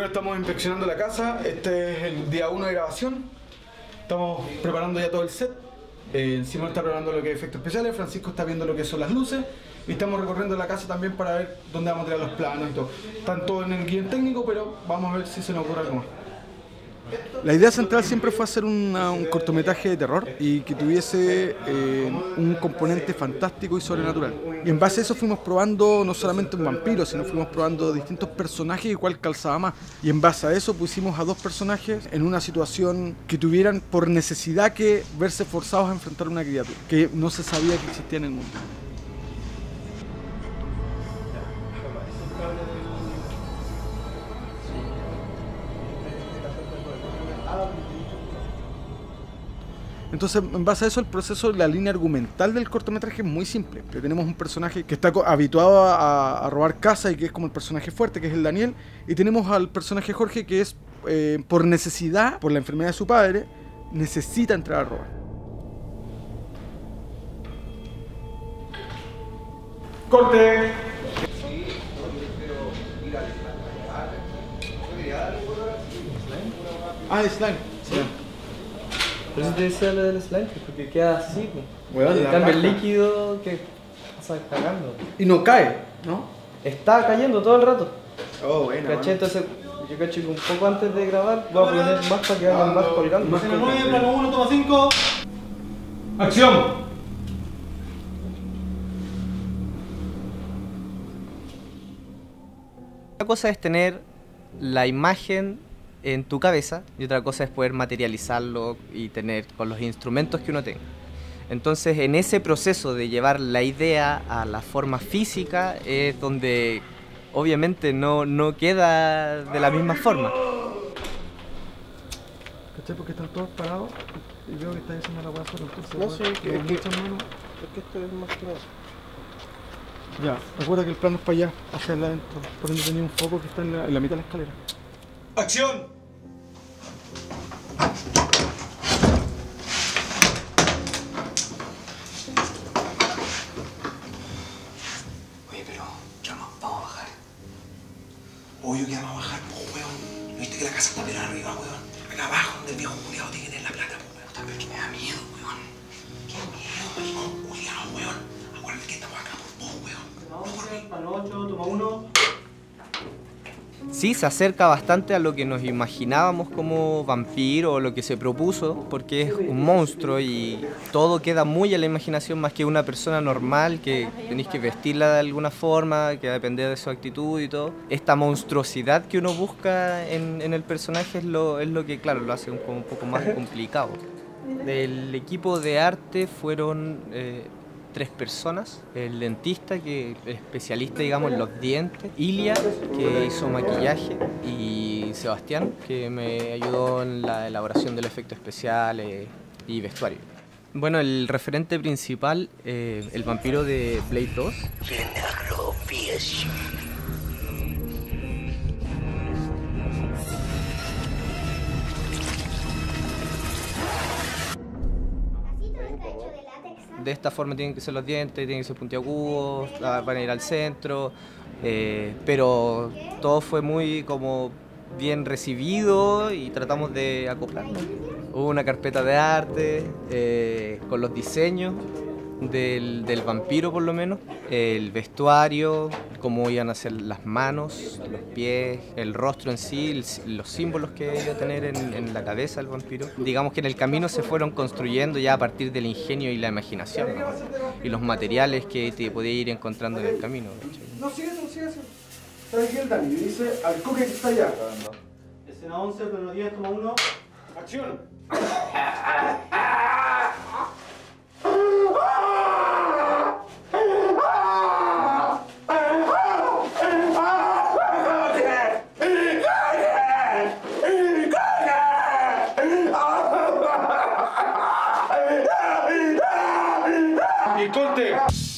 estamos inspeccionando la casa. Este es el día 1 de grabación. Estamos preparando ya todo el set. Eh, Simón está preparando lo que es efectos especiales, Francisco está viendo lo que son las luces y estamos recorriendo la casa también para ver dónde vamos a tirar los planos y todo. Están todos en el guion técnico, pero vamos a ver si se nos ocurre algo más. La idea central siempre fue hacer un cortometraje de terror y que tuviese eh, un componente fantástico y sobrenatural. Y en base a eso fuimos probando no solamente un vampiro, sino fuimos probando distintos personajes y cuál calzaba más. Y en base a eso pusimos a dos personajes en una situación que tuvieran por necesidad que verse forzados a enfrentar una criatura que no se sabía que existía en el mundo. Entonces, en base a eso, el proceso, la línea argumental del cortometraje es muy simple. Que tenemos un personaje que está habituado a, a robar casa y que es como el personaje fuerte, que es el Daniel. Y tenemos al personaje Jorge, que es eh, por necesidad, por la enfermedad de su padre, necesita entrar a robar. ¡Corte! Ah, slime. Por eso te decía lo del slime, porque queda así. pues. Weón, en la cambio, el líquido que pasa cagando. Y no cae, ¿no? Está cayendo todo el rato. Oh, bueno. Yo cacho que un poco antes de grabar voy a poner más para que hagan más colgando. Más Escena colgando. 9, plano 1, toma 5. ¡Acción! Una cosa es tener la imagen en tu cabeza y otra cosa es poder materializarlo y tener con los instrumentos que uno tenga. Entonces, en ese proceso de llevar la idea a la forma física es donde obviamente no, no queda de la misma forma. ¿Cachai? Porque están todos parados y veo que está haciendo la hueá solo. Entonces, No, sí, que- que- muchas manos. Es que esto es más que nada. Ya, recuerda que el plano es para allá, hacia adentro. Por donde tenía un foco que está en la, en la mitad de la escalera. ¡Acción! Oye, pero ¿qué vamos, vamos a bajar? Obvio que vamos a bajar, pues, weón. ¿Viste que la casa está pero arriba, weón? Acá abajo, donde el viejo culiado tiene que tener la plata, pues, weón. Pero que me da miedo, weón. Qué miedo, maricón culiado, weón. Acuérdate que estamos acá por vos, weón. No mí. Plano 8, toma 1. Sí, se acerca bastante a lo que nos imaginábamos como vampiro o lo que se propuso, porque es un monstruo y todo queda muy a la imaginación más que una persona normal que tenéis que vestirla de alguna forma, que va a depender de su actitud y todo. Esta monstruosidad que uno busca en, el personaje es lo, es lo que, claro, lo hace un poco más complicado. Del equipo de arte fueron eh, tres personas. El dentista, que es especialista, digamos, en los dientes. Ilia, que hizo maquillaje. Y Sebastián, que me ayudó en la elaboración del efecto especial eh, y vestuario. Bueno, el referente principal, eh, el vampiro de Blade 2, de esta forma tienen que ser los dientes, tienen que ser puntiagudos, ah, van a ir al centro, eh, pero todo fue muy como bien recibido y tratamos de acoplarlo. Hubo una carpeta de arte eh, con los diseños del, del vampiro por lo menos, el vestuario, cómo iban a ser las manos, los pies, el rostro en sí, el- los símbolos que iba a tener en, en la cabeza el vampiro. Digamos que en el camino se fueron construyendo ya a partir del ingenio y la imaginación ¿no? y los materiales que te podías ir encontrando en el camino. No, sigue eso, sigue eso. Está aquí el Dani, dice al coque que está allá. Escena 11, plano 10, toma 1. ¡Acción! ¡Y corte!